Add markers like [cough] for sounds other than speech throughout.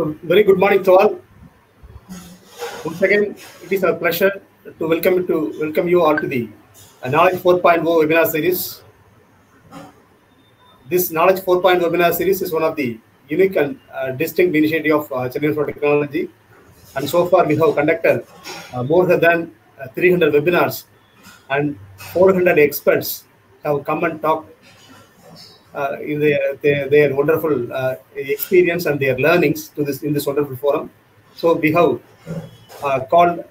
So, very good morning to all. Once again, it is a pleasure to welcome you to welcome you all to the Knowledge 4.0 webinar series. This Knowledge 4.0 webinar series is one of the unique and uh, distinct initiative of uh, Chennai for Technology. And so far, we have conducted uh, more than uh, 300 webinars and 400 experts have come and talked uh, in their, their, their wonderful uh, experience and their learnings to this in this wonderful forum. So we have uh, called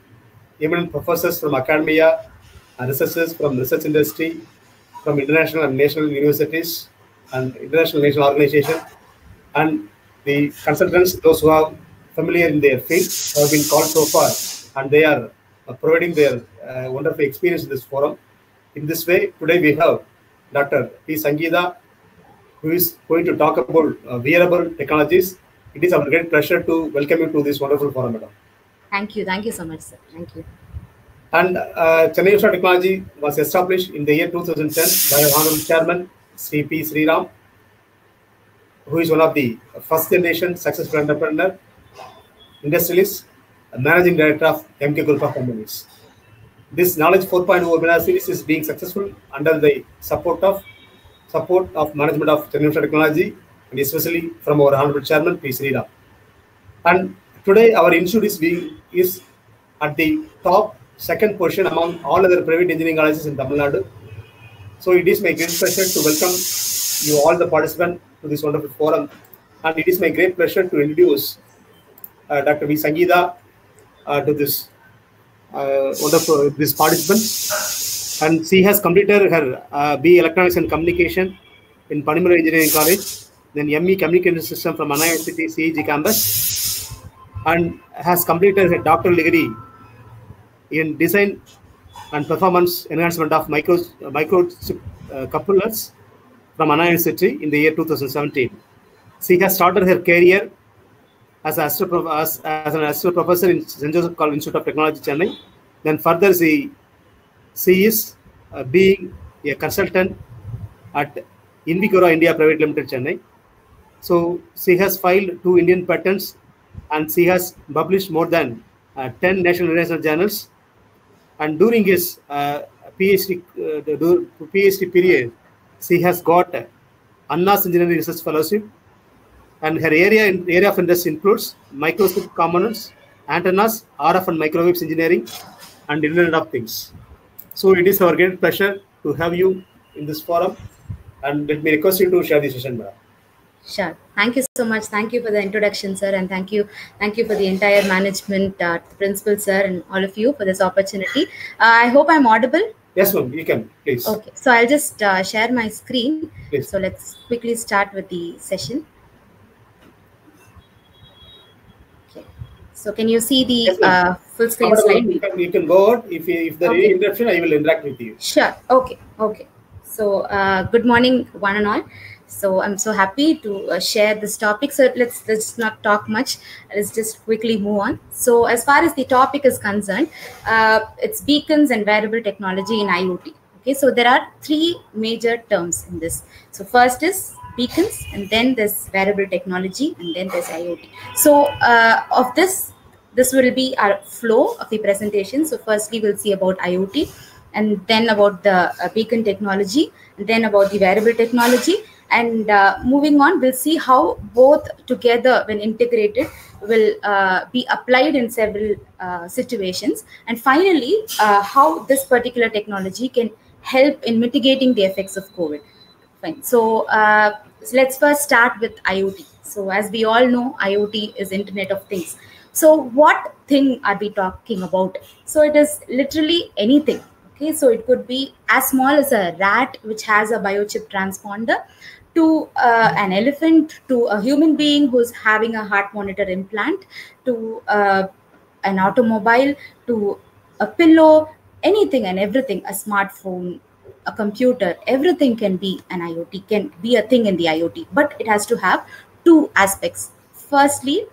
eminent professors from academia, and researchers from research industry, from international and national universities and international national organization, and the consultants, those who are familiar in their field, have been called so far, and they are uh, providing their uh, wonderful experience in this forum. In this way, today we have Dr. P. Sangeetha, who is going to talk about uh, wearable technologies. It is our great pleasure to welcome you to this wonderful forum, madam. Thank you. Thank you so much, sir. Thank you. And uh, Chennai of Technology was established in the year 2010 by our Honorable Chairman, Sri P. Sriram, who is one of the first generation successful entrepreneur, industrialist, and managing director of MK Group of Companies. This Knowledge 4.0 webinar series is being successful under the support of support of management of Chennai Technology and especially from our Honorable Chairman P. Sriram. And today our institute is being is at the top second position among all other private engineering colleges in Tamil Nadu. So it is my great pleasure to welcome you all the participants to this wonderful forum. And it is my great pleasure to introduce uh, Dr. V. Sangeetha uh, to this uh, wonderful this participant. And she has completed her uh, B. Electronics and Communication in Panimalar Engineering College, then ME Communication System from Anna University CEG campus, and has completed her doctoral degree in design and performance enhancement of micro microstrip uh, couplers from Anna University in the year 2017. She has started her career as, astro, as, as an astro professor in St. Joseph College Institute of Technology, Chennai. Then further, she, she is uh, being a consultant at Invicara India Private Limited, Chennai. So she has filed two Indian patents and she has published more than uh, 10 national international journals. And during his uh, PhD, uh, PhD period, she has got Anna's Engineering Research Fellowship. And her area area of interest includes microstrip components, antennas, RF and microwaves engineering, and Internet of Things. So it is our great pleasure to have you in this forum. And let me request you to share the session, madam. Sure. Thank you so much. Thank you for the introduction, sir, and thank you, thank you for the entire management, uh, principal, sir, and all of you for this opportunity. Uh, I hope I'm audible. Yes, ma'am. You can please. Okay. So I'll just uh, share my screen. Please. So let's quickly start with the session. So can you see the Yes, uh, full screen However, slide? You can, you can go out. If, if there is Okay. any interruption, I will interact with you. Sure. Okay. Okay. So, uh, good morning, one and all. So, I'm so happy to uh, share this topic. So, let's let's not talk much. Let's just quickly move on. So, as far as the topic is concerned, uh, it's beacons and wearable technology in IoT. Okay. So, there are three major terms in this. So, first is beacons, and then there's wearable technology, and then there's IoT. So, uh, of this, this will be our flow of the presentation. So, firstly, we'll see about IoT and then about the uh, beacon technology, and then about the wearable technology. And uh, moving on, we'll see how both together, when integrated, will uh, be applied in several uh, situations. And finally, uh, how this particular technology can help in mitigating the effects of COVID. Fine. So, uh, so let's first start with IoT. So, as we all know, IoT is Internet of Things. So, what thing are we talking about? So, it is literally anything. Okay, so it could be as small as a rat which has a biochip transponder to uh, an elephant to a human being who's having a heart monitor implant to uh, an automobile to a pillow anything and everything a smartphone a computer everything can be an iot can be a thing in the iot but it has to have two aspects. Firstly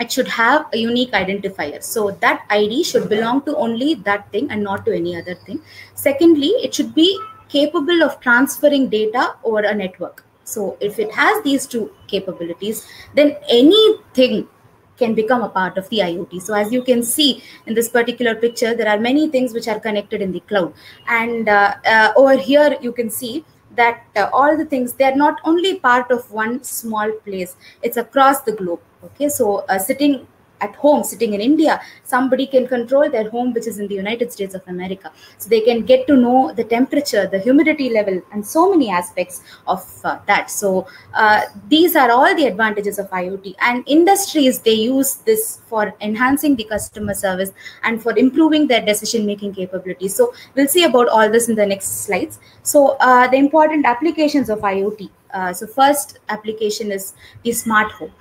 it should have a unique identifier. So that id should belong to only that thing and not to any other thing. Secondly it should be capable of transferring data over a network. So if it has these two capabilities, then anything can become a part of the IoT. So as you can see in this particular picture, there are many things which are connected in the cloud. And uh, uh, over here, you can see that uh, all the things, they're not only part of one small place, it's across the globe. Okay, so uh, sitting at home sitting in india somebody can control their home which is in the united states of america. So they can get to know the temperature the humidity level and so many aspects of uh, that. So uh, these are all the advantages of iot. And industries they use this for enhancing the customer service and for improving their decision making capabilities. So we'll see about all this in the next slides. So uh, the important applications of iot. Uh, so first application is the smart home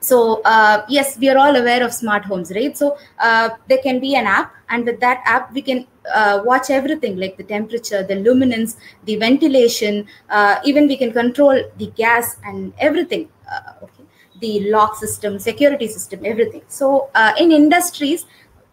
so uh, yes we are all aware of smart homes right? So uh, there can be an app and with that app we can uh, watch everything like the temperature the luminance the ventilation uh, even we can control the gas and everything uh, okay? The lock system security system everything. So uh, in industries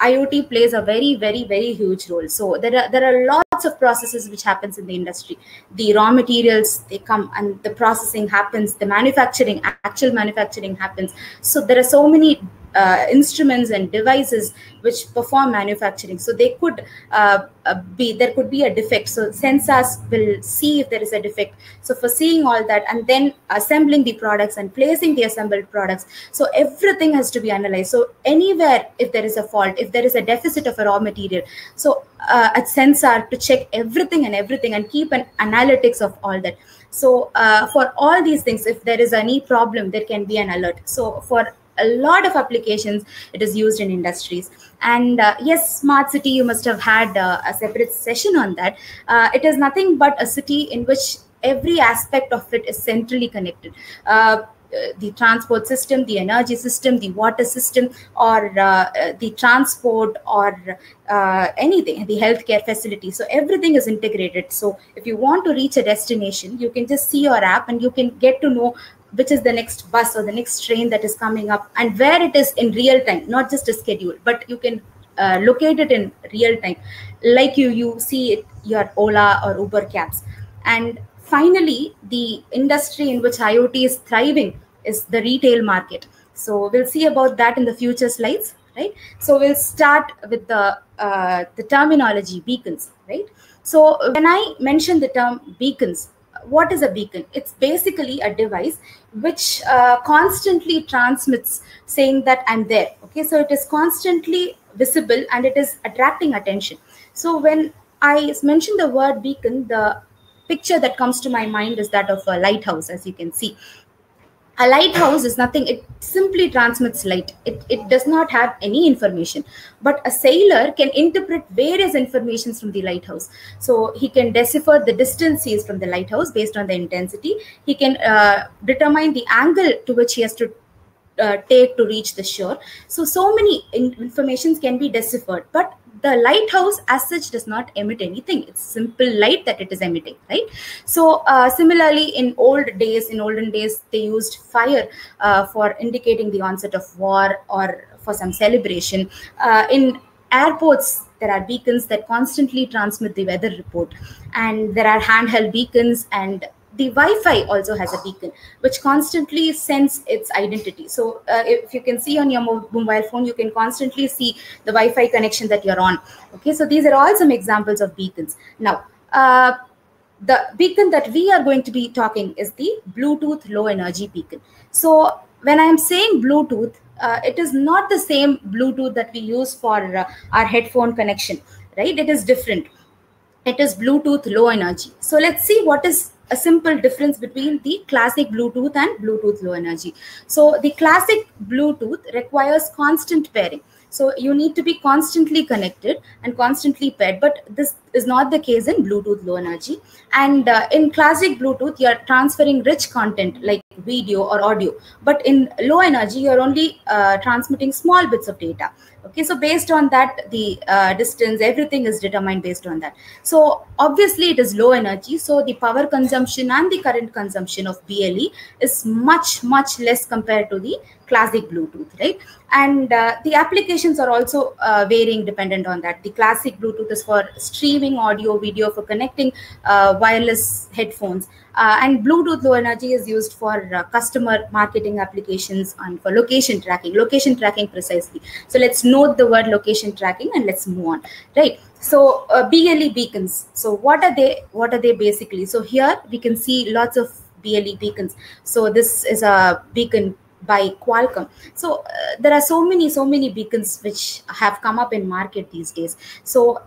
IoT plays a very, very, very huge role. So there are there are lots of processes which happens in the industry. The raw materials they come and the processing happens. The manufacturing, actual manufacturing happens. So there are so many uh, instruments and devices which perform manufacturing. So they could uh, uh, be there could be a defect. So sensors will see if there is a defect. So for seeing all that and then assembling the products and placing the assembled products. So everything has to be analyzed. So anywhere if there is a fault if there is a deficit of a raw material so uh, a sensor to check everything and everything and keep an analytics of all that. So uh, for all these things if there is any problem there can be an alert. So for a lot of applications it is used in industries and uh, yes smart city you must have had uh, a separate session on that uh, it is nothing but a city in which every aspect of it is centrally connected uh, the transport system, the energy system, the water system, or uh, the transport, or uh, anything, the healthcare facility. So everything is integrated. So if you want to reach a destination, you can just see your app and you can get to know which is the next bus or the next train that is coming up and where it is in real time not just a schedule but you can uh, locate it in real time. Like you you see it your ola or uber cabs. And finally the industry in which iot is thriving is the retail market. So we'll see about that in the future slides right? So we'll start with the uh, the terminology beacons right? So when i mention the term beacons what is a beacon? It's basically a device which uh, constantly transmits saying that i'm there okay? So it is constantly visible and it is attracting attention. So when i mention the word beacon the picture that comes to my mind is that of a lighthouse as you can see a lighthouse is nothing. It simply transmits light. It, it does not have any information. But a sailor can interpret various informations from the lighthouse. So he can decipher the distance he is from the lighthouse based on the intensity. He can uh, determine the angle to which he has to uh, take to reach the shore. So so many in- informations can be deciphered. But the lighthouse as such does not emit anything. It's simple light that it is emitting right? So uh, similarly in old days in olden days they used fire uh, for indicating the onset of war or for some celebration. Uh, in airports there are beacons that constantly transmit the weather report. And there are handheld beacons and the wi-fi also has a beacon which constantly sends its identity. So uh, if you can see on your mobile phone you can constantly see the wi-fi connection that you're on. Okay so these are all some examples of beacons. Now uh, the beacon that we are going to be talking is the bluetooth low energy beacon. So when i'm saying bluetooth uh, it is not the same bluetooth that we use for uh, our headphone connection right? It is different. It is bluetooth low energy. So let's see what is a simple difference between the classic Bluetooth and Bluetooth low energy. So the classic Bluetooth requires constant pairing. So you need to be constantly connected and constantly paired, but this is not the case in Bluetooth low energy. And uh, in classic Bluetooth, you're transferring rich content like video or audio, but in low energy, you're only uh, transmitting small bits of data. Okay so based on that the uh, distance everything is determined based on that. So obviously it is low energy. So the power consumption and the current consumption of ble is much much less compared to the classic bluetooth right? And uh, the applications are also uh, varying dependent on that. The classic bluetooth is for streaming audio video for connecting uh, wireless headphones Uh, and Bluetooth Low Energy is used for uh, customer marketing applications and for location tracking, location tracking precisely. So let's note the word location tracking and let's move on, right? So uh, BLE beacons. So what are they? What are they basically? So here we can see lots of BLE beacons. So this is a beacon by Qualcomm. So uh, there are so many, so many beacons which have come up in market these days. So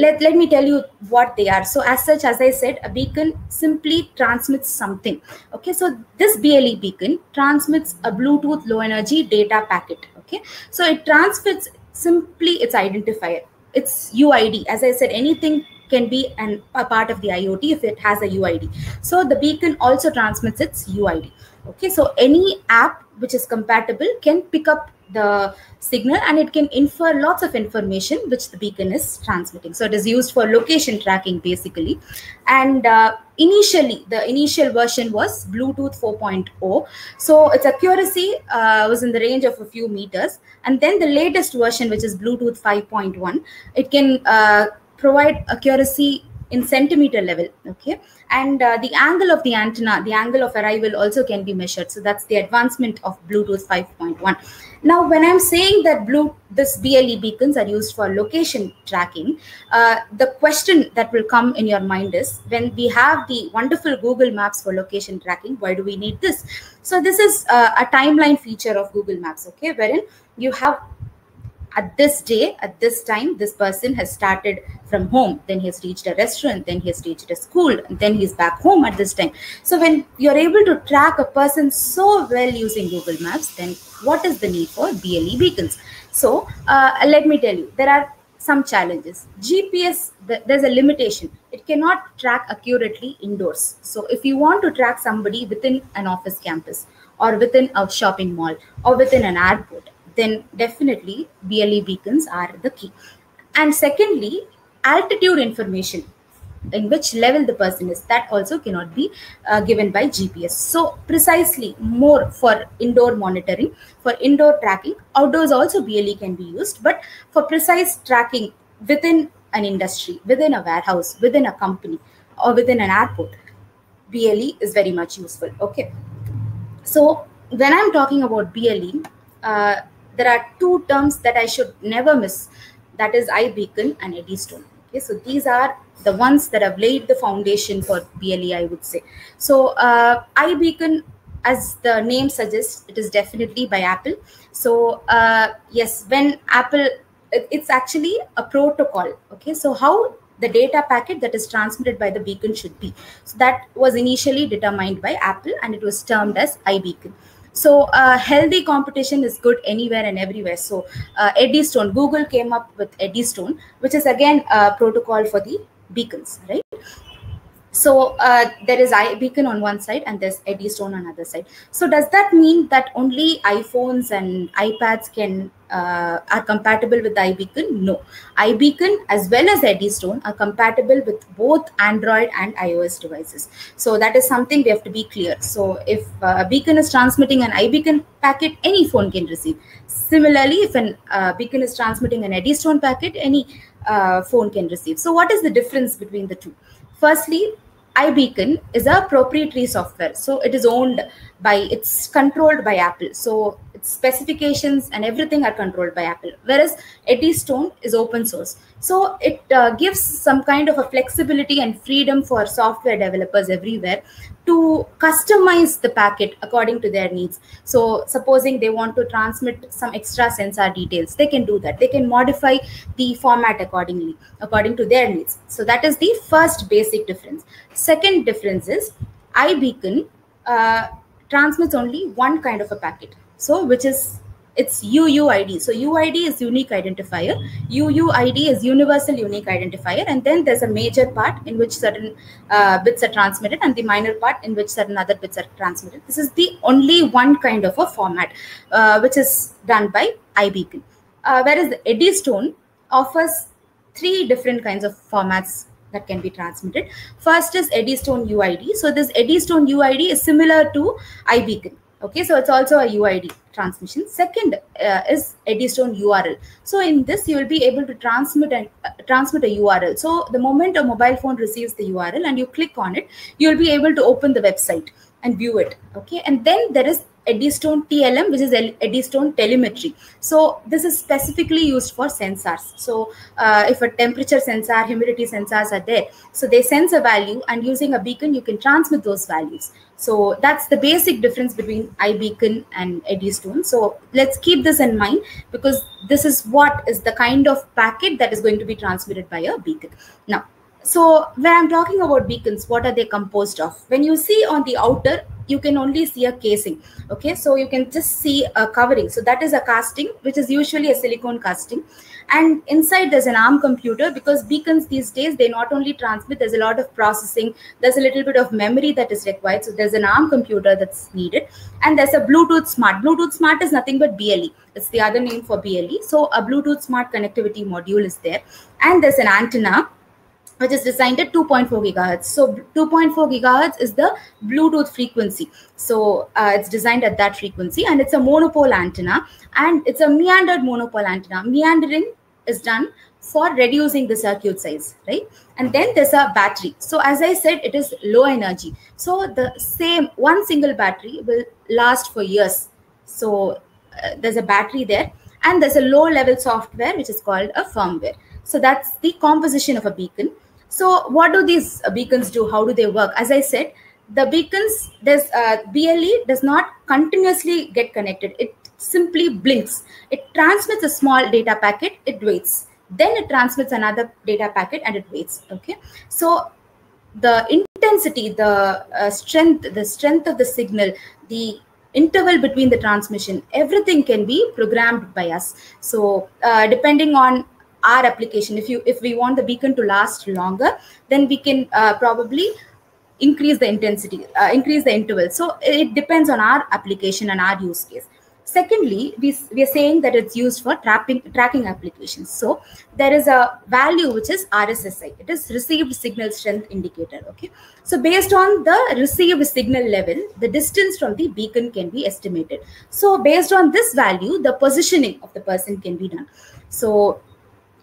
let, let me tell you what they are. So as such, as I said, a beacon simply transmits something. Okay, so this BLE beacon transmits a Bluetooth low energy data packet. Okay, so it transmits simply its identifier. It's UID. As I said, anything can be an, a part of the IoT if it has a UID. So the beacon also transmits its UID. Okay, so any app which is compatible can pick up the signal and it can infer lots of information which the beacon is transmitting. So it is used for location tracking basically. And uh, initially, the initial version was Bluetooth 4.0. So its accuracy uh, was in the range of a few meters. And then the latest version, which is Bluetooth 5.1, it can uh, provide accuracy in centimeter level okay and uh, the angle of the antenna the angle of arrival also can be measured. So that's the advancement of bluetooth 5.1 now when i'm saying that blue this ble beacons are used for location tracking uh, the question that will come in your mind is when we have the wonderful google maps for location tracking why do we need this? So this is uh, a timeline feature of google maps okay wherein you have at this day, at this time, this person has started from home, then he has reached a restaurant, then he has reached a school, then he's back home at this time. So when you're able to track a person so well using Google Maps, then what is the need for BLE beacons? So uh, let me tell you, there are some challenges. GPS, there's a limitation. It cannot track accurately indoors. So if you want to track somebody within an office campus or within a shopping mall or within an airport, then definitely BLE beacons are the key. And secondly, altitude information in which level the person is that also cannot be uh, given by gps so precisely more for indoor monitoring for indoor tracking outdoors also ble can be used but for precise tracking within an industry within a warehouse within a company or within an airport ble is very much useful. Okay. So when i'm talking about ble uh, there are two terms that I should never miss. That is iBeacon and Eddystone. Okay, so these are the ones that have laid the foundation for BLE, I would say. So uh, iBeacon, as the name suggests, it is definitely by Apple. So uh, yes, when Apple, it's actually a protocol. Okay, so how the data packet that is transmitted by the beacon should be. So that was initially determined by Apple and it was termed as iBeacon. So uh, healthy competition is good anywhere and everywhere. So uh, Eddystone, Google came up with Eddystone, which is again a protocol for the beacons, right? So uh, there is beacon on one side and there's Eddystone on other side. So does that mean that only iPhones and iPads can uh, are compatible with iBeacon? No, iBeacon as well as Eddystone are compatible with both Android and iOS devices. So that is something we have to be clear. So if uh, a beacon is transmitting an iBeacon packet, any phone can receive. Similarly, if an uh, beacon is transmitting an Eddystone packet, any uh, phone can receive. So what is the difference between the two? Firstly, iBeacon is a proprietary software. So it is owned by, it's controlled by Apple. So its specifications and everything are controlled by Apple. Whereas Eddystone is open source. So it uh, gives some kind of a flexibility and freedom for software developers everywhere to customize the packet according to their needs. So supposing they want to transmit some extra sensor details, they can do that. They can modify the format accordingly, according to their needs. So that is the first basic difference. Second difference is iBeacon uh, transmits only one kind of a packet. So which is it's UUID. So UID is unique identifier. UUID is universal unique identifier. And then there's a major part in which certain uh, bits are transmitted and the minor part in which certain other bits are transmitted. This is the only one kind of a format uh, which is done by iBeacon. Uh, whereas the Eddystone offers three different kinds of formats that can be transmitted. First is Eddystone UID. So this Eddystone UID is similar to iBeacon Okay, so it's also a UID transmission. Second uh, is Eddystone URL. So in this, you will be able to transmit and uh, transmit a URL. So the moment a mobile phone receives the URL and you click on it, you will be able to open the website and view it. Okay, and then there is Eddystone TLM, which is Eddystone telemetry. So this is specifically used for sensors. So uh, if a temperature sensor, humidity sensors are there, so they sense a value, and using a beacon, you can transmit those values. So that's the basic difference between iBeacon and Eddystone. So let's keep this in mind because this is what is the kind of packet that is going to be transmitted by a beacon. Now, so when I'm talking about beacons, what are they composed of? When you see on the outer, you can only see a casing. Okay, so you can just see a covering. So that is a casting, which is usually a silicone casting. And inside there's an ARM computer because beacons these days, they not only transmit, there's a lot of processing, there's a little bit of memory that is required. So there's an ARM computer that's needed. And there's a Bluetooth Smart. Bluetooth Smart is nothing but BLE. It's the other name for BLE. So a Bluetooth Smart connectivity module is there. And there's an antenna which is designed at 2.4 gigahertz. So 2.4 gigahertz is the Bluetooth frequency. So uh, it's designed at that frequency and it's a monopole antenna and it's a meandered monopole antenna. Meandering is done for reducing the circuit size, right? And then there's a battery. So as I said, it is low energy. So the same one single battery will last for years. So uh, there's a battery there and there's a low level software which is called a firmware. So that's the composition of a beacon. So what do these beacons do? How do they work? As I said, the beacons does uh, BLE does not continuously get connected. It simply blinks. It transmits a small data packet. It waits. Then it transmits another data packet and it waits. Okay. So the intensity, the uh, strength, the strength of the signal, the interval between the transmission, everything can be programmed by us. So uh, depending on our application. If you if we want the beacon to last longer then we can uh, probably increase the intensity uh, increase the interval. So it depends on our application and our use case. Secondly we, we are saying that it's used for trapping tracking applications. So there is a value which is rssi it is received signal strength indicator okay? So based on the received signal level the distance from the beacon can be estimated. So based on this value the positioning of the person can be done. So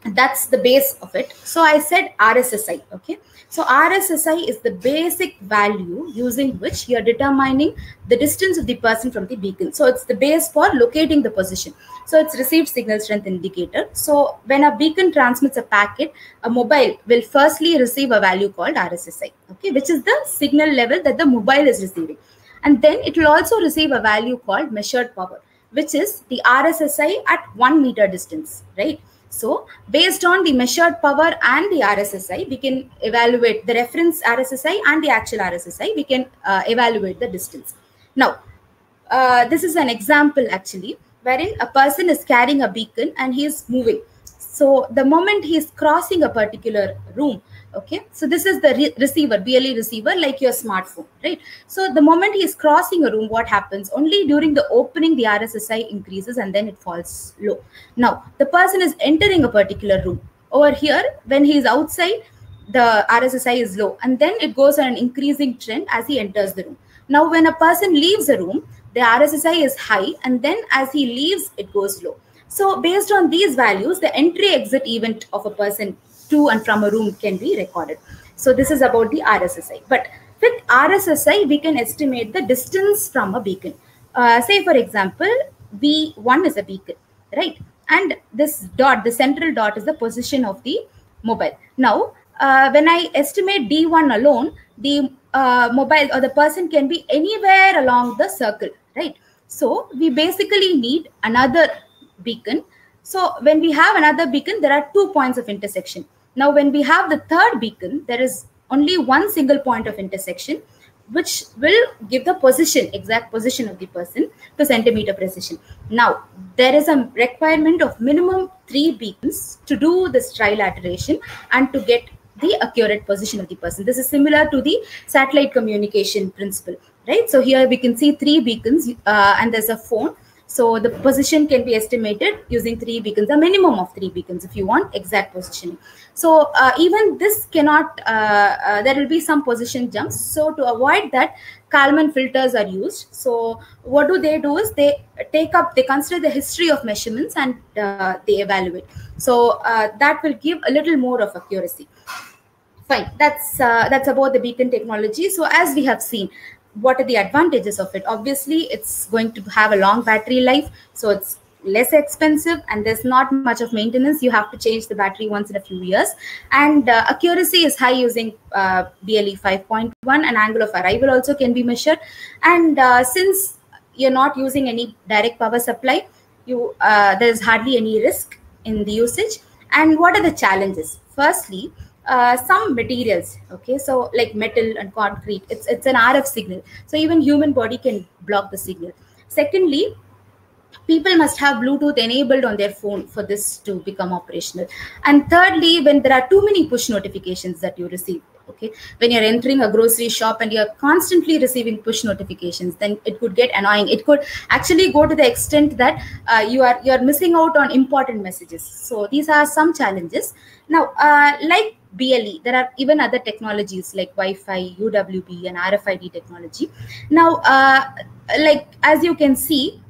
that's the base of it. So i said rssi okay? So rssi is the basic value using which you're determining the distance of the person from the beacon so it's the base for locating the position. So it's received signal strength indicator. So when a beacon transmits a packet a mobile will firstly receive a value called rssi okay? Which is the signal level that the mobile is receiving. And then it will also receive a value called measured power which is the rssi at 1 meter distance right so based on the measured power and the RSSI, we can evaluate the reference RSSI and the actual RSSI. We can uh, evaluate the distance. Now, uh, this is an example actually, wherein a person is carrying a beacon and he is moving. So the moment he is crossing a particular room, okay? So this is the re receiver ble receiver like your smartphone right? So the moment he is crossing a room what happens? Only during the opening the rssi increases and then it falls low. Now the person is entering a particular room. Over here when he is outside the rssi is low and then it goes on an increasing trend as he enters the room. Now when a person leaves a room the rssi is high and then as he leaves it goes low. So based on these values the entry exit event of a person to and from a room can be recorded. So this is about the RSSI. But with RSSI, we can estimate the distance from a beacon. Uh, say, for example, V1 is a beacon, right? And this dot, the central dot is the position of the mobile. Now, uh, when I estimate D1 alone, the uh, mobile or the person can be anywhere along the circle, right? So we basically need another beacon. So when we have another beacon, there are two points of intersection. Now, when we have the third beacon, there is only one single point of intersection, which will give the position, exact position of the person to centimeter precision. Now, there is a requirement of minimum three beacons to do this trilateration and to get the accurate position of the person. This is similar to the satellite communication principle, right? So here we can see three beacons uh, and there's a phone So the position can be estimated using three beacons, a minimum of three beacons if you want exact positioning. So uh, even this cannot, uh, uh, there will be some position jumps. So to avoid that, Kalman filters are used. So what do they do is they take up, they consider the history of measurements and uh, they evaluate. So uh, that will give a little more of accuracy. Fine, that's uh, that's about the beacon technology. So as we have seen, what are the advantages of it? Obviously, it's going to have a long battery life, so it's less expensive and there's not much of maintenance. You have to change the battery once in a few years. And uh, accuracy is high using uh, ble 5.1 and angle of arrival also can be measured. And uh, since you're not using any direct power supply you uh, there's hardly any risk in the usage. And what are the challenges? Firstly uh, some materials okay? So like metal and concrete it's it's an rf signal. So even human body can block the signal. Secondly people must have bluetooth enabled on their phone for this to become operational. And thirdly when there are too many push notifications that you receive okay? When you're entering a grocery shop and you're constantly receiving push notifications then it could get annoying. It could actually go to the extent that uh, you are you're missing out on important messages. So these are some challenges. Now uh, like BLE. There are even other technologies like Wi-Fi, UWB, and RFID technology. Now, uh, like as you can see,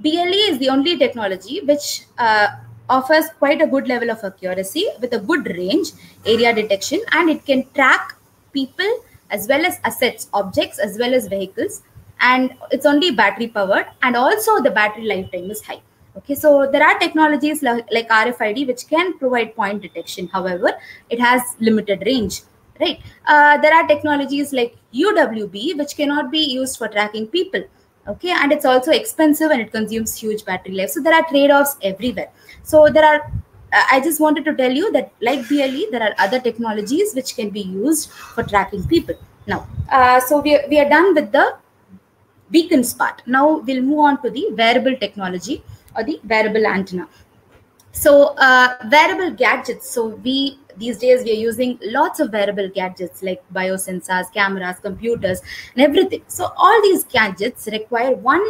BLE is the only technology which uh, offers quite a good level of accuracy with a good range, area detection, and it can track people as well as assets, objects as well as vehicles. And it's only battery powered, and also the battery lifetime is high. Okay, so there are technologies like, like RFID which can provide point detection. However, it has limited range, right? Uh, there are technologies like UWB which cannot be used for tracking people. Okay, and it's also expensive and it consumes huge battery life. So there are trade-offs everywhere. So there are I just wanted to tell you that like BLE, there are other technologies which can be used for tracking people. Now, uh, so we, we are done with the beacons part. Now we'll move on to the wearable technology or the wearable antenna. So uh, wearable gadgets. So we these days we are using lots of wearable gadgets like biosensors, cameras, computers, and everything. So all these gadgets require one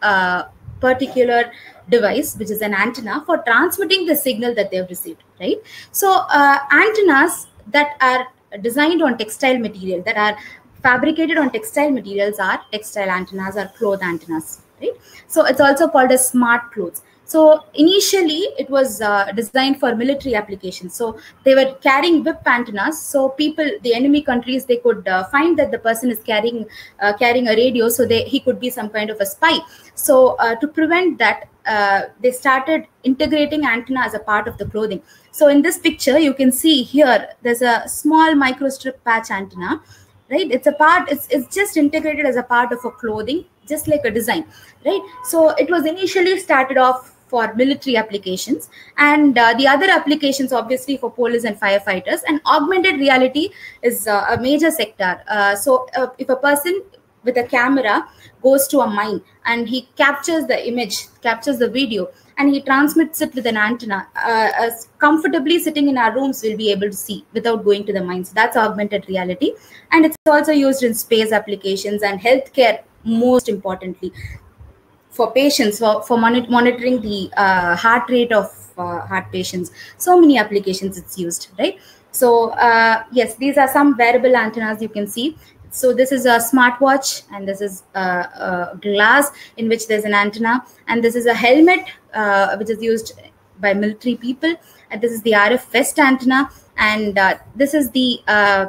uh, particular device, which is an antenna, for transmitting the signal that they've received. Right. So uh, antennas that are designed on textile material that are fabricated on textile materials are textile antennas or cloth antennas right? So it's also called as smart clothes. So initially it was uh, designed for military applications. So they were carrying whip antennas. So people the enemy countries they could uh, find that the person is carrying uh, carrying a radio so they he could be some kind of a spy. So uh, to prevent that uh, they started integrating antenna as a part of the clothing. So in this picture you can see here there's a small microstrip patch antenna right? It's a part it's, it's just integrated as a part of a clothing just like a design right? So it was initially started off for military applications and uh, the other applications obviously for police and firefighters and augmented reality is uh, a major sector. Uh, so uh, if a person with a camera goes to a mine and he captures the image captures the video and he transmits it with an antenna uh, comfortably sitting in our rooms we'll be able to see without going to the mines. That's augmented reality. And it's also used in space applications and healthcare most importantly for patients for, for monitoring the uh, heart rate of uh, heart patients. So many applications it's used right? So uh, yes these are some wearable antennas you can see. So this is a smartwatch and this is a, a glass in which there's an antenna. And this is a helmet uh, which is used by military people. And this is the rf vest antenna. And uh, this is the uh,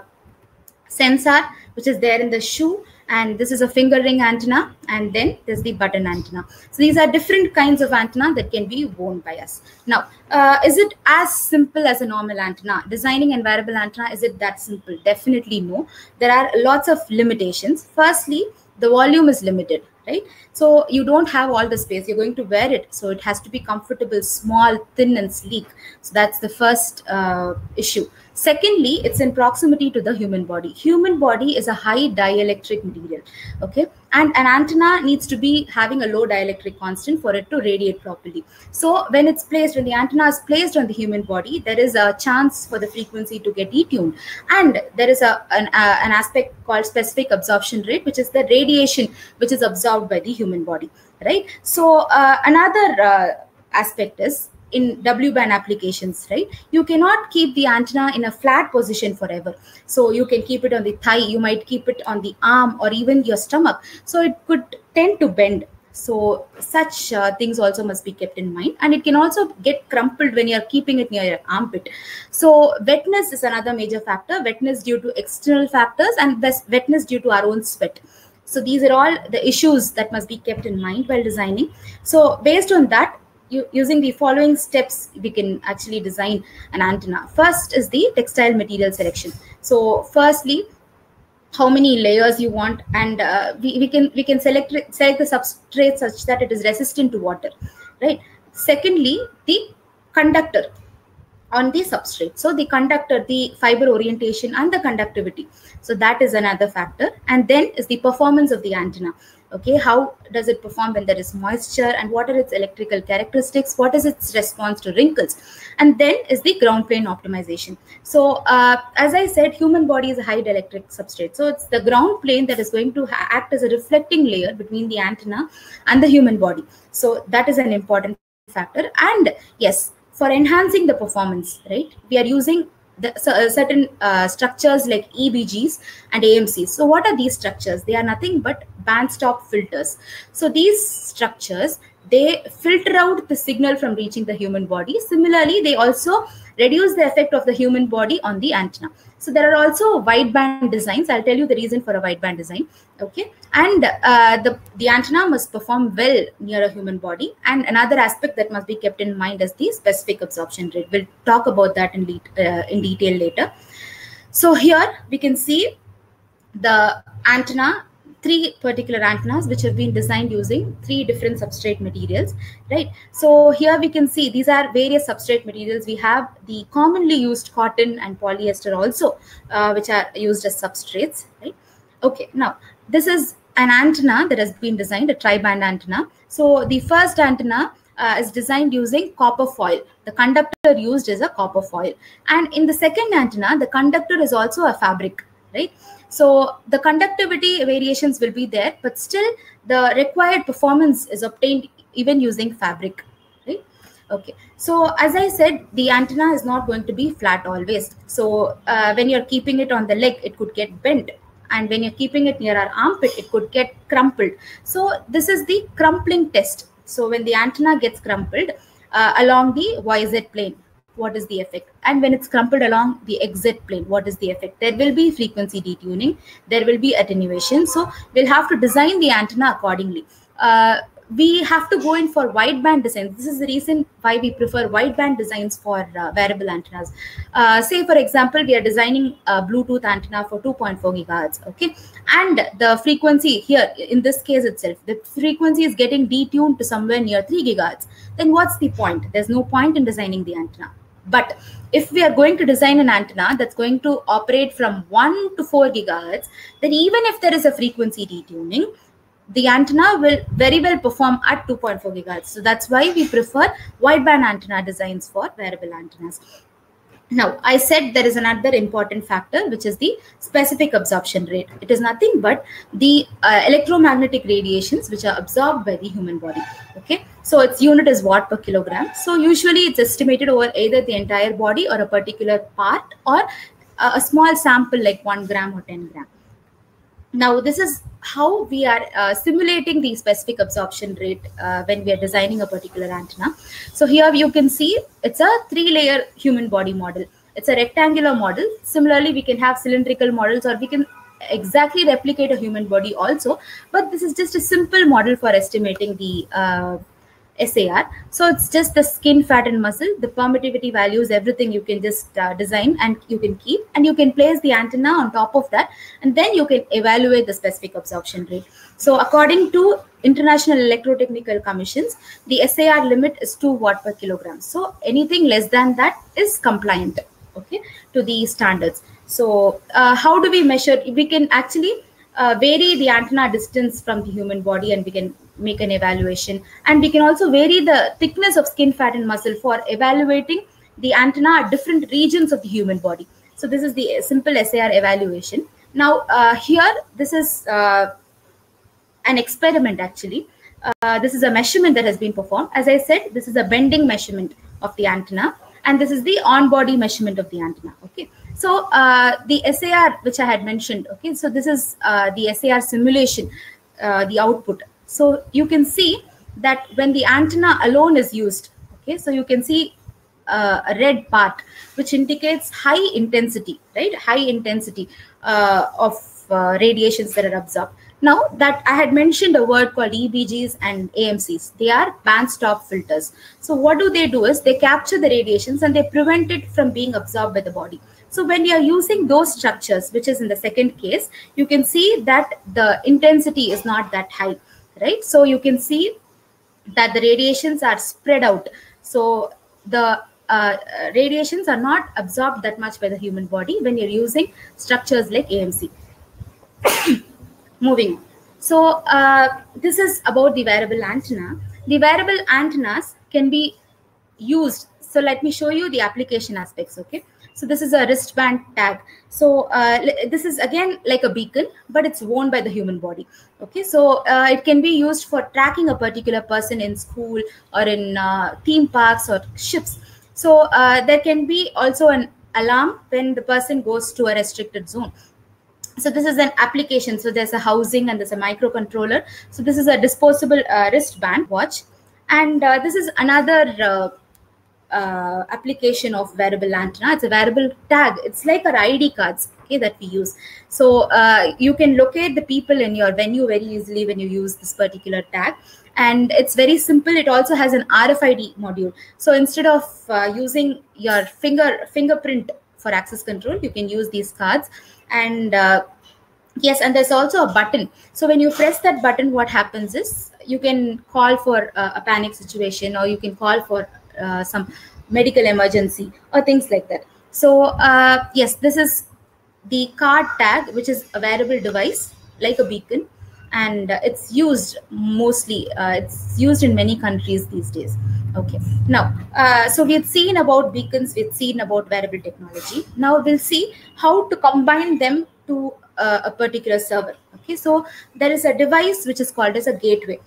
sensor which is there in the shoe and this is a finger ring antenna and then there's the button antenna. So these are different kinds of antenna that can be worn by us. Now uh, is it as simple as a normal antenna? Designing and wearable antenna is it that simple? Definitely no. There are lots of limitations. Firstly the volume is limited right? So you don't have all the space. You're going to wear it so it has to be comfortable small thin and sleek. So that's the first uh, issue secondly it's in proximity to the human body. Human body is a high dielectric material okay? And an antenna needs to be having a low dielectric constant for it to radiate properly. So when it's placed when the antenna is placed on the human body there is a chance for the frequency to get detuned. And there is a an, uh, an aspect called specific absorption rate which is the radiation which is absorbed by the human body right? So uh, another uh, aspect is in W band applications, right? You cannot keep the antenna in a flat position forever. So you can keep it on the thigh, you might keep it on the arm or even your stomach. So it could tend to bend. So such uh, things also must be kept in mind, and it can also get crumpled when you're keeping it near your armpit. So wetness is another major factor. Wetness due to external factors, and wetness due to our own sweat. So these are all the issues that must be kept in mind while designing. So based on that, using the following steps, we can actually design an antenna. First is the textile material selection. So firstly, how many layers you want and uh, we, we can we can select select the substrate such that it is resistant to water right? Secondly the conductor on the substrate. So the conductor the fiber orientation and the conductivity. So that is another factor. And then is the performance of the antenna okay how does it perform when there is moisture and what are its electrical characteristics? What is its response to wrinkles? And then is the ground plane optimization. So uh, as i said human body is a high dielectric substrate. So it's the ground plane that is going to act as a reflecting layer between the antenna and the human body. So that is an important factor. And yes for enhancing the performance right we are using the, so, uh, certain uh, structures like EBGs and AMCs. So what are these structures? They are nothing but bandstop filters. So these structures, they filter out the signal from reaching the human body. Similarly, they also reduce the effect of the human body on the antenna. So there are also wideband designs. I'll tell you the reason for a wideband design. Okay, and uh, the the antenna must perform well near a human body. And another aspect that must be kept in mind is the specific absorption rate. We'll talk about that in uh, in detail later. So here we can see the antenna three particular antennas which have been designed using three different substrate materials right so here we can see these are various substrate materials we have the commonly used cotton and polyester also uh, which are used as substrates right okay now this is an antenna that has been designed a tri-band antenna so the first antenna uh, is designed using copper foil. The conductor used is a copper foil. And in the second antenna, the conductor is also a fabric, right? So the conductivity variations will be there, but still the required performance is obtained even using fabric. Right? Okay. So as I said, the antenna is not going to be flat always. So uh, when you're keeping it on the leg, it could get bent. And when you're keeping it near our armpit, it could get crumpled. So this is the crumpling test. So when the antenna gets crumpled uh, along the YZ plane, what is the effect and when it's crumpled along the exit plane what is the effect there will be frequency detuning there will be attenuation so we'll have to design the antenna accordingly uh, we have to go in for wideband designs. This is the reason why we prefer wideband designs for uh, wearable antennas. Uh, say, for example, we are designing a Bluetooth antenna for 2.4 gigahertz, okay? And the frequency here, in this case itself, the frequency is getting detuned to somewhere near 3 gigahertz. Then what's the point? There's no point in designing the antenna. But if we are going to design an antenna that's going to operate from 1 to 4 gigahertz, then even if there is a frequency detuning, the antenna will very well perform at 2.4 gigahertz. So that's why we prefer wideband antenna designs for wearable antennas. Now, I said there is another important factor, which is the specific absorption rate. It is nothing but the uh, electromagnetic radiations which are absorbed by the human body. Okay, so its unit is watt per kilogram. So usually it's estimated over either the entire body or a particular part or a, a small sample like one gram or 10 gram. Now, this is how we are uh, simulating the specific absorption rate uh, when we are designing a particular antenna. So here you can see it's a three layer human body model. It's a rectangular model. Similarly, we can have cylindrical models or we can exactly replicate a human body also. But this is just a simple model for estimating the uh, SAR. So it's just the skin, fat, and muscle, the permittivity values, everything you can just uh, design and you can keep, and you can place the antenna on top of that, and then you can evaluate the specific absorption rate. So according to International Electrotechnical Commissions, the SAR limit is 2 watt per kilogram. So anything less than that is compliant, okay, to the standards. So uh, how do we measure? We can actually uh, vary the antenna distance from the human body and we can make an evaluation. And we can also vary the thickness of skin fat and muscle for evaluating the antenna at different regions of the human body. So this is the simple sar evaluation. Now uh, here this is uh, an experiment actually. Uh, this is a measurement that has been performed. As i said this is a bending measurement of the antenna and this is the on body measurement of the antenna okay? So uh, the sar which i had mentioned okay? So this is uh, the sar simulation uh, the output so you can see that when the antenna alone is used okay so you can see uh, a red part which indicates high intensity right? High intensity uh, of uh, radiations that are absorbed. Now that i had mentioned a word called ebgs and amcs they are band stop filters. So what do they do is they capture the radiations and they prevent it from being absorbed by the body. So when you are using those structures which is in the second case you can see that the intensity is not that high right so you can see that the radiations are spread out so the uh, radiations are not absorbed that much by the human body when you're using structures like AMC. [clears throat] Moving. So uh, this is about the wearable antenna. The wearable antennas can be used. So let me show you the application aspects. Okay. So this is a wristband tag. So uh, this is again like a beacon, but it's worn by the human body. Okay, so uh, it can be used for tracking a particular person in school or in uh, theme parks or ships. So uh, there can be also an alarm when the person goes to a restricted zone. So this is an application. So there's a housing and there's a microcontroller. So this is a disposable uh, wristband watch, and uh, this is another uh, application of wearable antenna. It's a wearable tag. It's like our ID cards okay, that we use. So uh, you can locate the people in your venue very easily when you use this particular tag. And it's very simple. It also has an RFID module. So instead of uh, using your finger fingerprint for access control, you can use these cards. And uh, yes, and there's also a button. So when you press that button, what happens is you can call for a panic situation or you can call for uh, some medical emergency or things like that. So uh, yes this is the card tag which is a wearable device like a beacon and uh, it's used mostly uh, it's used in many countries these days. Okay. Now uh, so we've seen about beacons we've seen about wearable technology. Now we'll see how to combine them to uh, a particular server. Okay. So there is a device which is called as a gateway.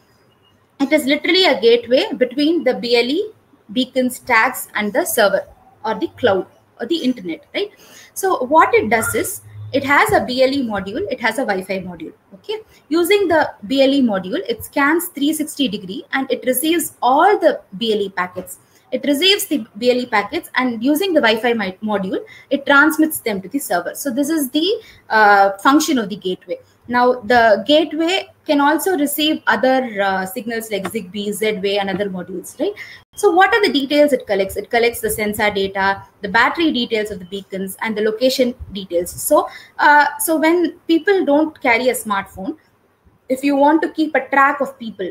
It is literally a gateway between the ble beacons tags and the server or the cloud or the internet right so what it does is it has a ble module it has a wi-fi module okay using the ble module it scans 360 degree and it receives all the ble packets it receives the BLE packets and using the Wi-Fi module, it transmits them to the server. So this is the uh, function of the gateway. Now the gateway can also receive other uh, signals like Zigbee, Z-Wave, and other modules, right? So what are the details it collects? It collects the sensor data, the battery details of the beacons, and the location details. So, uh, so when people don't carry a smartphone, if you want to keep a track of people,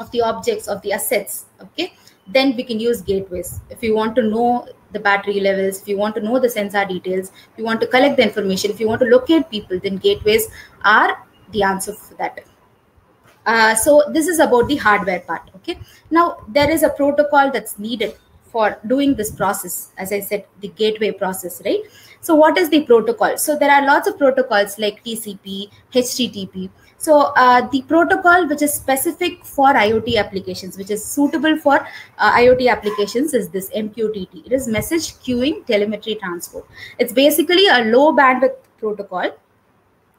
of the objects, of the assets, okay, then we can use gateways. If you want to know the battery levels, if you want to know the sensor details, if you want to collect the information, if you want to locate people, then gateways are the answer for that. Uh, so this is about the hardware part. Okay. Now there is a protocol that's needed for doing this process. As I said, the gateway process, right? So what is the protocol? So there are lots of protocols like TCP, HTTP. So uh, the protocol which is specific for IoT applications, which is suitable for uh, IoT applications is this MQTT. It is message queuing telemetry transport. It's basically a low bandwidth protocol.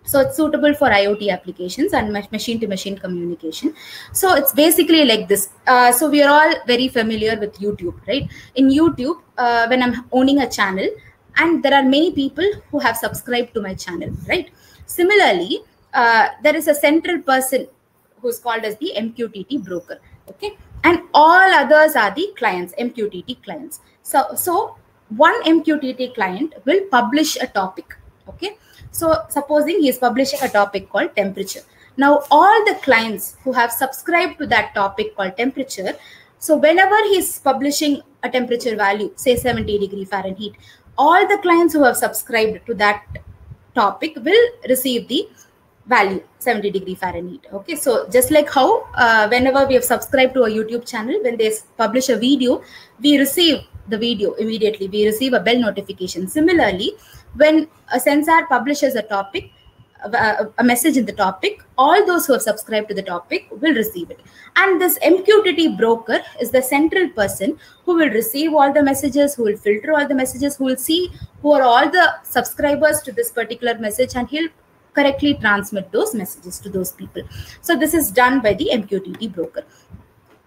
So it's suitable for IoT applications and machine to machine communication. So it's basically like this. Uh, so we are all very familiar with YouTube, right? In YouTube, uh, when I'm owning a channel, and there are many people who have subscribed to my channel, right? Similarly, uh, there is a central person who's called as the MQTT broker. Okay, and all others are the clients, MQTT clients. So, so one MQTT client will publish a topic. Okay, so supposing he is publishing a topic called temperature. Now, all the clients who have subscribed to that topic called temperature, so whenever he's publishing a temperature value, say 70 degree Fahrenheit, all the clients who have subscribed to that topic will receive the value 70 degree fahrenheit. Okay so just like how uh, whenever we have subscribed to a youtube channel when they publish a video we receive the video immediately. We receive a bell notification. Similarly when a sensor publishes a topic a, a message in the topic all those who have subscribed to the topic will receive it. And this mqtt broker is the central person who will receive all the messages who will filter all the messages who will see who are all the subscribers to this particular message and he'll correctly transmit those messages to those people. So this is done by the mqtt broker.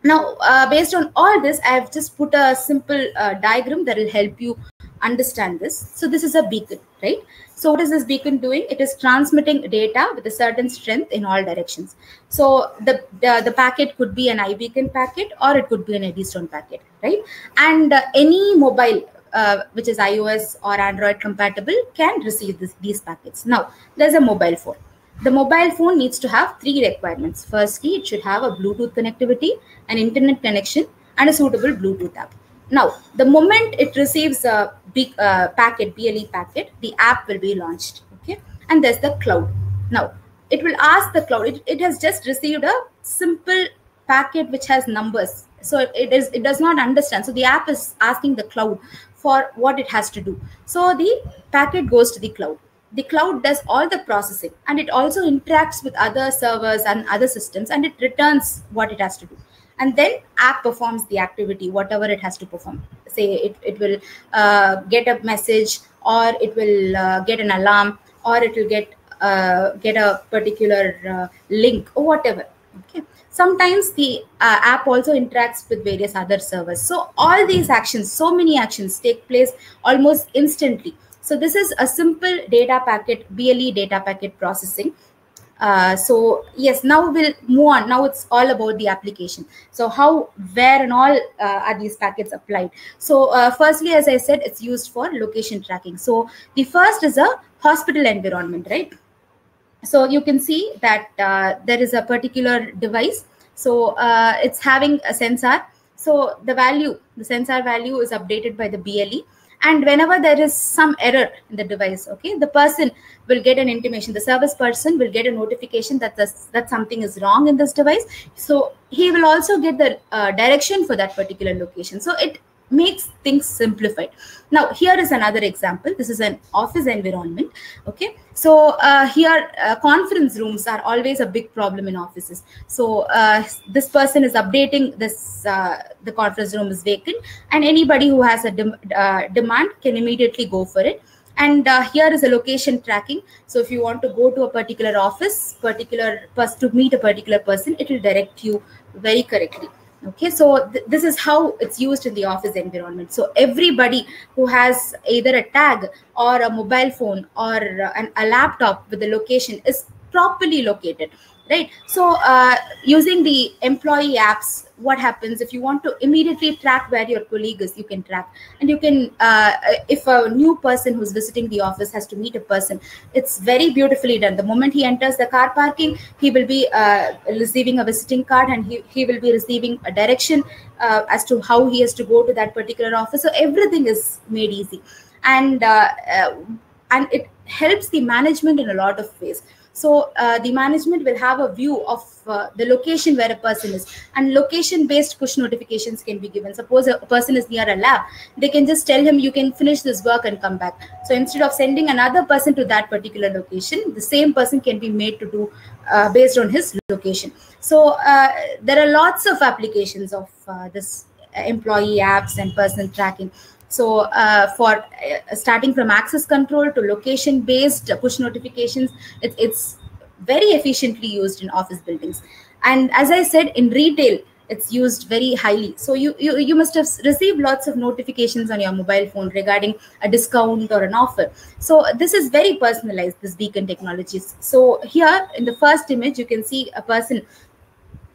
Now uh, based on all this i have just put a simple uh, diagram that will help you understand this. So this is a beacon right? So what is this beacon doing? It is transmitting data with a certain strength in all directions. So the the, the packet could be an ibeacon packet or it could be an eddystone packet right? And uh, any mobile uh, which is ios or android compatible can receive this, these packets. Now there's a mobile phone. The mobile phone needs to have three requirements. Firstly, it should have a Bluetooth connectivity, an internet connection, and a suitable Bluetooth app. Now, the moment it receives a big uh, packet, BLE packet, the app will be launched. Okay, and there's the cloud. Now, it will ask the cloud. It, it has just received a simple packet which has numbers, so it, it is it does not understand. So the app is asking the cloud for what it has to do. So the packet goes to the cloud the cloud does all the processing and it also interacts with other servers and other systems and it returns what it has to do and then app performs the activity whatever it has to perform. Say it, it will uh, get a message or it will uh, get an alarm or it will get uh, get a particular uh, link or whatever okay? Sometimes the uh, app also interacts with various other servers. So all these actions so many actions take place almost instantly. So this is a simple data packet, BLE data packet processing. Uh, so yes, now we'll move on. Now it's all about the application. So how, where and all uh, are these packets applied? So uh, firstly, as I said, it's used for location tracking. So the first is a hospital environment, right? So you can see that uh, there is a particular device. So uh, it's having a sensor. So the value, the sensor value is updated by the BLE and whenever there is some error in the device okay the person will get an intimation. The service person will get a notification that this, that something is wrong in this device. So he will also get the uh, direction for that particular location. So it makes things simplified. Now here is another example. This is an office environment okay? So uh, here uh, conference rooms are always a big problem in offices. So uh, this person is updating this uh, the conference room is vacant and anybody who has a dem uh, demand can immediately go for it. And uh, here is a location tracking. So if you want to go to a particular office particular to meet a particular person it will direct you very correctly okay so th this is how it's used in the office environment. So everybody who has either a tag or a mobile phone or an, a laptop with the location is properly located right? So uh, using the employee apps what happens. If you want to immediately track where your colleague is you can track. And you can uh, if a new person who's visiting the office has to meet a person it's very beautifully done. The moment he enters the car parking he will be uh, receiving a visiting card and he, he will be receiving a direction uh, as to how he has to go to that particular office. So everything is made easy. And uh, uh, and it helps the management in a lot of ways so uh, the management will have a view of uh, the location where a person is. And location based push notifications can be given. Suppose a person is near a lab they can just tell him you can finish this work and come back. So instead of sending another person to that particular location the same person can be made to do uh, based on his location. So uh, there are lots of applications of uh, this employee apps and personal tracking so uh, for uh, starting from access control to location based push notifications, it, it's very efficiently used in office buildings. And as I said, in retail, it's used very highly. So you, you, you must have received lots of notifications on your mobile phone regarding a discount or an offer. So this is very personalized, this beacon technologies. So here in the first image, you can see a person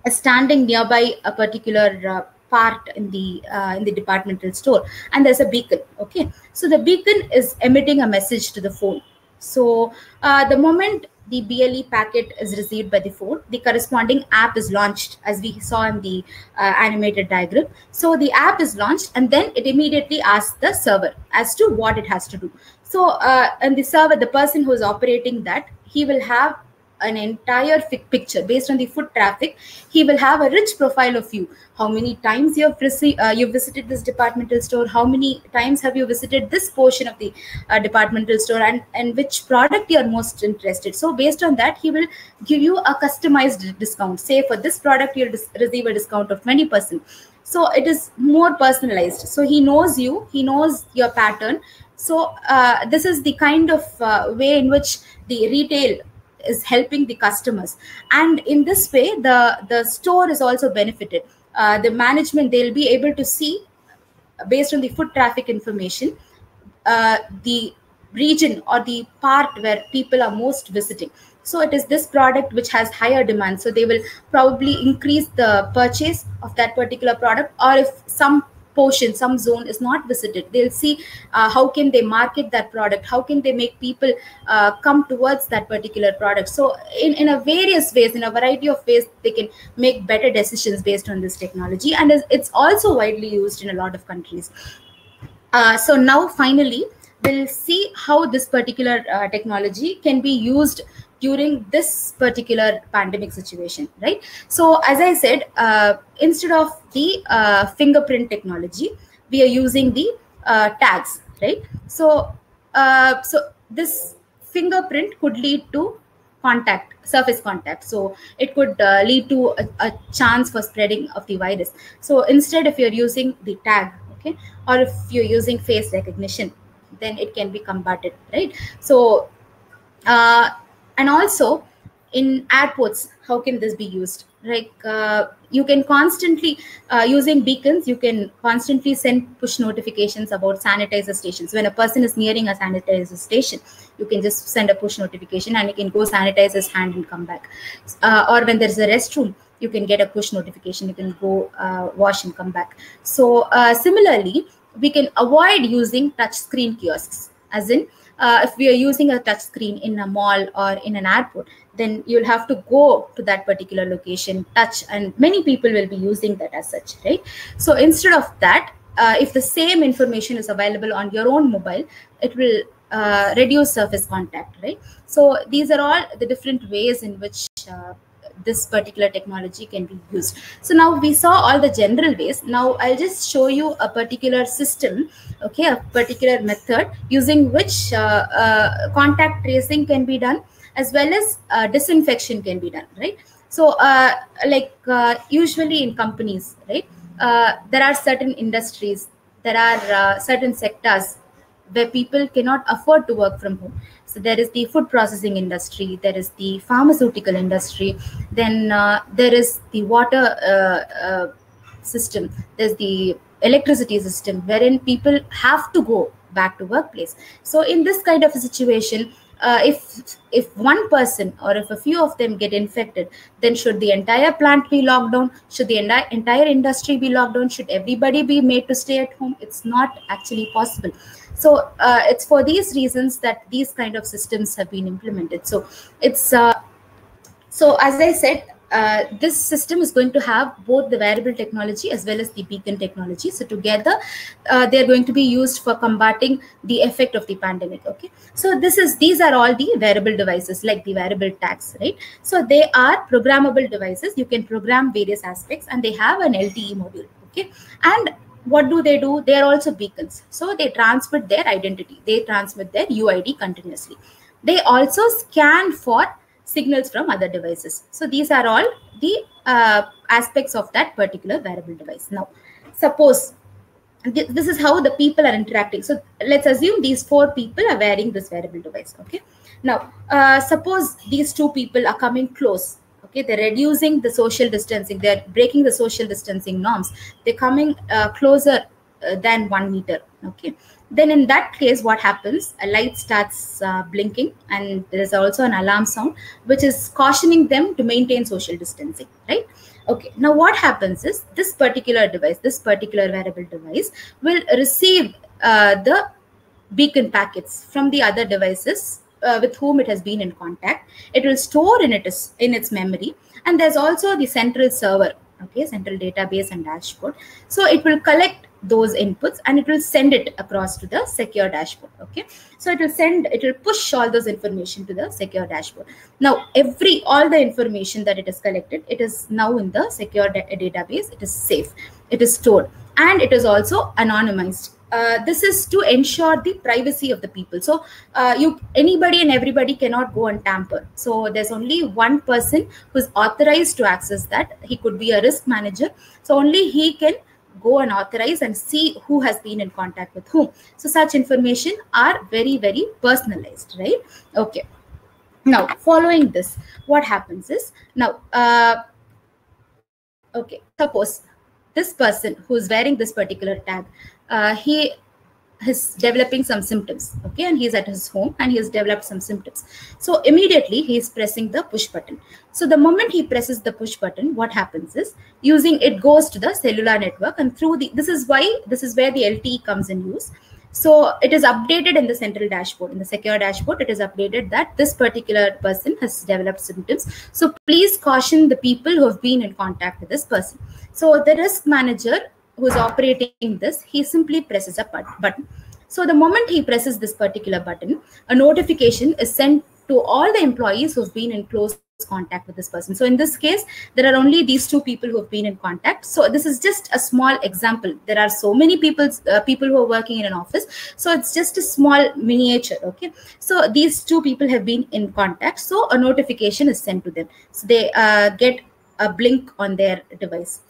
standing nearby a particular uh, part in the uh, in the departmental store and there's a beacon okay so the beacon is emitting a message to the phone so uh, the moment the BLE packet is received by the phone, the corresponding app is launched as we saw in the uh, animated diagram. So the app is launched and then it immediately asks the server as to what it has to do. So uh, and the server, the person who is operating that, he will have an entire picture based on the foot traffic he will have a rich profile of you. How many times you have received, uh, you visited this departmental store how many times have you visited this portion of the uh, departmental store and and which product you are most interested. So based on that he will give you a customized discount. Say for this product you'll receive a discount of 20% so it is more personalized. So he knows you he knows your pattern. So uh, this is the kind of uh, way in which the retail is helping the customers. And in this way the the store is also benefited. Uh, the management they'll be able to see based on the foot traffic information uh, the region or the part where people are most visiting. So it is this product which has higher demand. So they will probably increase the purchase of that particular product or if some portion some zone is not visited. They'll see uh, how can they market that product? How can they make people uh, come towards that particular product? So in, in a various ways in a variety of ways they can make better decisions based on this technology. And it's also widely used in a lot of countries. Uh, so now finally we'll see how this particular uh, technology can be used during this particular pandemic situation right? So as i said uh, instead of the uh, fingerprint technology we are using the uh, tags right? So uh, so this fingerprint could lead to contact surface contact. So it could uh, lead to a, a chance for spreading of the virus. So instead if you're using the tag okay or if you're using face recognition then it can be combated right? So uh, and also in airports how can this be used? Like uh, you can constantly uh, using beacons you can constantly send push notifications about sanitizer stations. When a person is nearing a sanitizer station you can just send a push notification and you can go sanitize his hand and come back. Uh, or when there's a restroom you can get a push notification you can go uh, wash and come back. So uh, similarly we can avoid using touch screen kiosks as in uh, if we are using a touch screen in a mall or in an airport then you'll have to go to that particular location touch and many people will be using that as such right? So instead of that uh, if the same information is available on your own mobile it will uh, reduce surface contact right? So these are all the different ways in which uh, this particular technology can be used. So now we saw all the general ways. Now I'll just show you a particular system, okay, a particular method using which uh, uh, contact tracing can be done as well as uh, disinfection can be done, right? So uh, like uh, usually in companies, right, uh, there are certain industries, there are certain sectors where people cannot afford to work from home so there is the food processing industry there is the pharmaceutical industry then uh, there is the water uh, uh, system there's the electricity system wherein people have to go back to workplace. So in this kind of a situation uh, if if one person or if a few of them get infected then should the entire plant be locked down? Should the entire entire industry be locked down? Should everybody be made to stay at home? It's not actually possible. So uh, it's for these reasons that these kind of systems have been implemented. So it's uh, so as i said uh, this system is going to have both the wearable technology as well as the beacon technology. So together, uh, they're going to be used for combating the effect of the pandemic. Okay, so this is these are all the wearable devices like the wearable tags, right? So they are programmable devices. You can program various aspects, and they have an LTE module. Okay, and what do they do? They are also beacons. So they transmit their identity. They transmit their UID continuously. They also scan for signals from other devices. So these are all the uh, aspects of that particular wearable device. Now, suppose th this is how the people are interacting. So let's assume these four people are wearing this wearable device. Okay. Now, uh, suppose these two people are coming close. Okay, they're reducing the social distancing. They're breaking the social distancing norms. They're coming uh, closer uh, than one meter. Okay then in that case what happens? A light starts uh, blinking and there is also an alarm sound which is cautioning them to maintain social distancing right? Okay now what happens is this particular device this particular wearable device will receive uh, the beacon packets from the other devices uh, with whom it has been in contact. It will store in it in its memory. And there's also the central server okay central database and dashboard. So it will collect those inputs and it will send it across to the secure dashboard okay? So it will send it will push all those information to the secure dashboard. Now every all the information that it is collected it is now in the secure da- database it is safe it is stored and it is also anonymized. Uh, this is to ensure the privacy of the people. So uh, you anybody and everybody cannot go and tamper. So there's only one person who's authorized to access that. He could be a risk manager. So only he can go and authorize and see who has been in contact with whom. So such information are very very personalized right? Okay. Now following this what happens is now uh, okay suppose this person who's wearing this particular tag uh, he is developing some symptoms okay and he's at his home and he has developed some symptoms. So immediately he is pressing the push button. So the moment he presses the push button what happens is using it goes to the cellular network and through the this is why this is where the lte comes in use. So it is updated in the central dashboard in the secure dashboard it is updated that this particular person has developed symptoms. So please caution the people who have been in contact with this person. So the risk manager who is operating this he simply presses a button. so the moment he presses this particular button a notification is sent to all the employees who have been in close contact with this person. So in this case there are only these two people who have been in contact. So this is just a small example. There are so many people uh, people who are working in an office. So it's just a small miniature okay? So these two people have been in contact. So a notification is sent to them. So they uh, get a blink on their device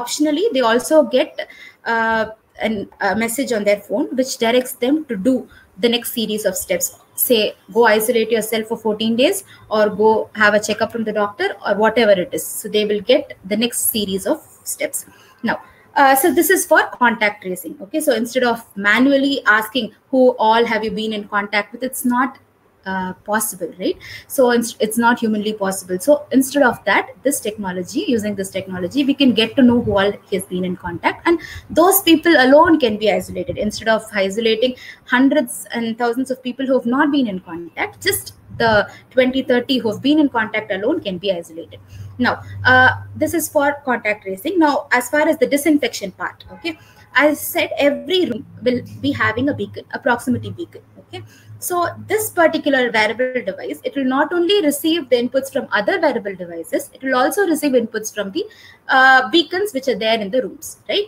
optionally they also get uh, an, a message on their phone which directs them to do the next series of steps. Say go isolate yourself for 14 days or go have a checkup from the doctor or whatever it is. So they will get the next series of steps. Now uh, so this is for contact tracing. Okay so instead of manually asking who all have you been in contact with? It's not uh, possible right? So it's, it's not humanly possible. So instead of that this technology using this technology we can get to know who all has been in contact. And those people alone can be isolated. Instead of isolating hundreds and thousands of people who have not been in contact just the 20 30 who have been in contact alone can be isolated. Now uh, this is for contact tracing. Now as far as the disinfection part okay I said every room will be having a beacon, a proximity beacon. Okay. So this particular wearable device, it will not only receive the inputs from other wearable devices, it will also receive inputs from the uh, beacons which are there in the rooms, right?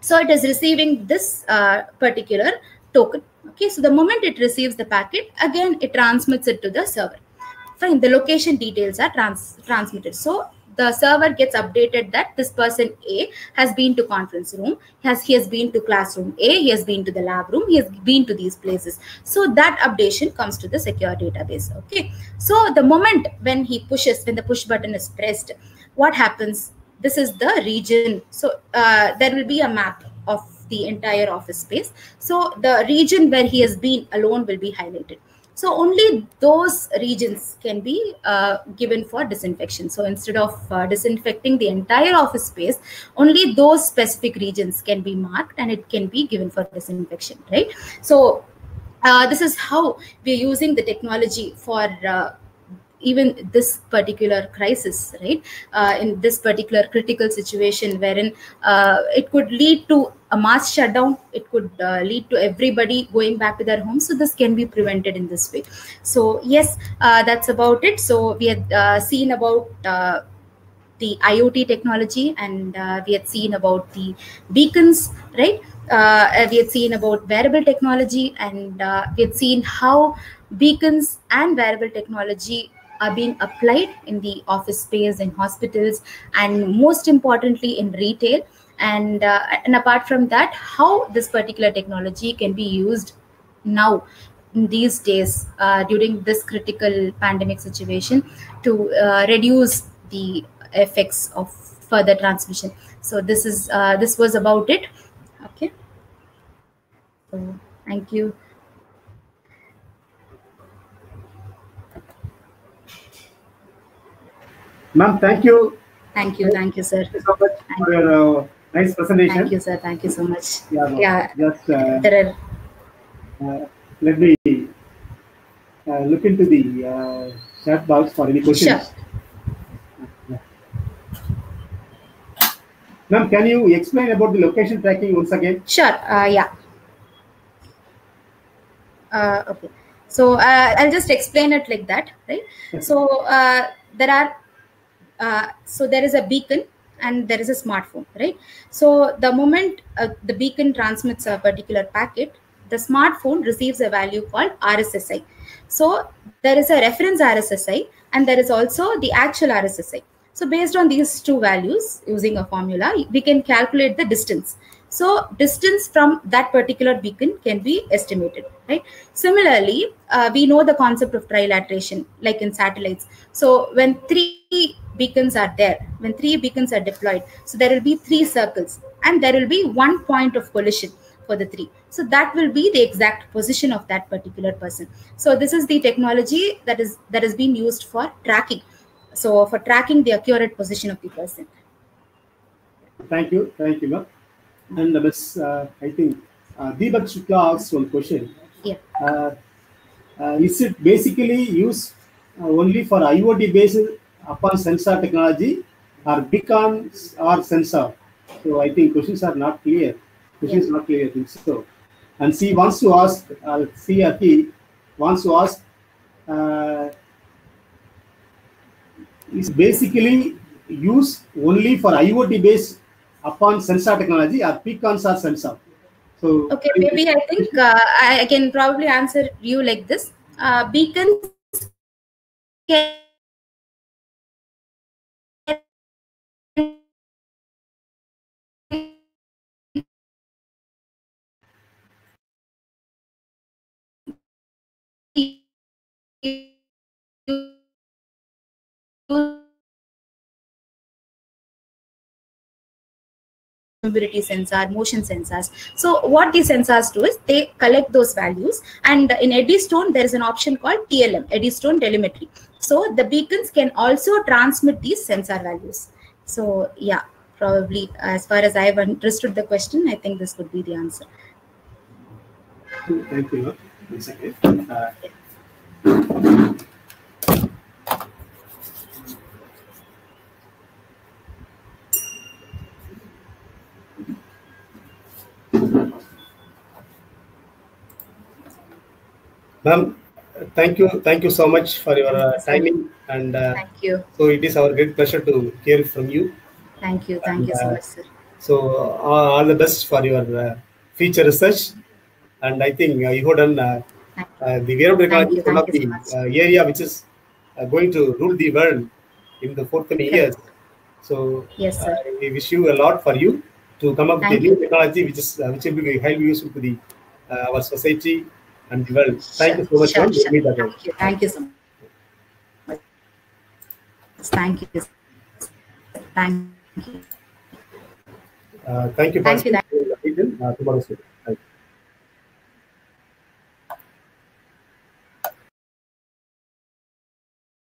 So it is receiving this uh, particular token. Okay. So the moment it receives the packet, again, it transmits it to the server. Fine. The location details are trans transmitted. So the server gets updated that this person A has been to conference room, has he has been to classroom A, he has been to the lab room, he has been to these places. So that updation comes to the secure database. Okay. So the moment when he pushes, when the push button is pressed, what happens? This is the region. So uh, there will be a map of the entire office space. So the region where he has been alone will be highlighted. So only those regions can be uh, given for disinfection. So instead of uh, disinfecting the entire office space, only those specific regions can be marked and it can be given for disinfection, right? So uh, this is how we're using the technology for uh, even this particular crisis right uh, in this particular critical situation wherein uh, it could lead to a mass shutdown it could uh, lead to everybody going back to their homes. So this can be prevented in this way. So yes uh, that's about it. So we had uh, seen about uh, the iot technology and we had seen about the beacons right? We had seen about wearable technology and we had seen how beacons and wearable technology are being applied in the office space in hospitals and most importantly in retail and uh, and apart from that how this particular technology can be used now in these days uh, during this critical pandemic situation to uh, reduce the effects of further transmission. So this is uh, this was about it. Okay. So thank you. Ma'am, thank you. Thank you, thank you, sir. Thank you so much for your uh, nice presentation. Thank you, sir. Thank you so much. Yeah, Yeah. Just uh, There are uh, let me uh, look into the uh, chat box for any questions. Sure. Yeah. Ma'am, can you explain about the location tracking once again? Sure. Uh, yeah. Uh, okay. So uh, I'll just explain it like that, right? So uh, there are, uh, so there is a beacon and there is a smartphone, right? So the moment uh, the beacon transmits a particular packet, the smartphone receives a value called RSSI. So there is a reference RSSI and there is also the actual RSSI. So based on these two values using a formula, we can calculate the distance. So distance from that particular beacon can be estimated, right? Similarly, uh, we know the concept of trilateration, like in satellites. So when three beacons are there, when three beacons are deployed, so there will be three circles and there will be one point of collision for the three. So that will be the exact position of that particular person. So this is the technology that is that has been used for tracking. So for tracking the accurate position of the person. Thank you. Thank you, ma'am. And uh, Ms., uh, I think uh, Deepak Shukla asked one question. Yeah. Uh, uh, is it basically used uh, only for IoT based upon sensor technology or beacons or sensor? So I think questions are not clear. Questions Yeah. not clear, I think so. And she wants to ask, uh, she or he wants to ask, uh, is basically used only for IoT based upon sensor technology or beacons or sensor. So Okay, maybe I think uh, I, I can probably answer you like this. Uh, beacons can mobility sensor, motion sensors. So what these sensors do is they collect those values and in Eddystone there is an option called TLM, Eddystone telemetry. So the beacons can also transmit these sensor values. So yeah, probably as far as I have understood the question, I think this would be the answer. Thank you. One second. Uh, Ma'am, thank you, thank you so much for your uh, timing, and uh, Thank you. so it is our great pleasure to hear from you. Thank you. Thank you so uh, much, sir. So uh, all the best for your uh, future research, and I think uh, you have done uh, uh, the wearable Thank technology is one of the so uh, area which is uh, going to rule the world in the forthcoming years. So Yes, sir. uh, we wish you a lot for you to come up with a new technology which is uh, which will be highly useful to the uh, our society and world. Thank Sure, you so much. sure, ma'am. Sure. Thank you. Thank you so much. Thank you. Thank you. Uh, thank you. Thank you. Uh, tomorrow's meeting. Thank you.